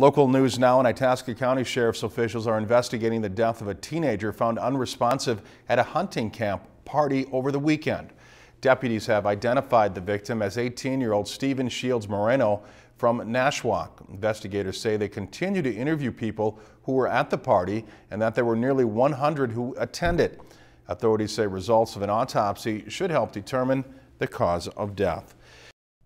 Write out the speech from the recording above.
Local news now and Itasca County Sheriff's officials are investigating the death of a teenager found unresponsive at a hunting camp party over the weekend. Deputies have identified the victim as 18-year-old Stephen Shields Moreno from Nashwauk. Investigators say they continue to interview people who were at the party and that there were nearly 100 who attended. Authorities say results of an autopsy should help determine the cause of death.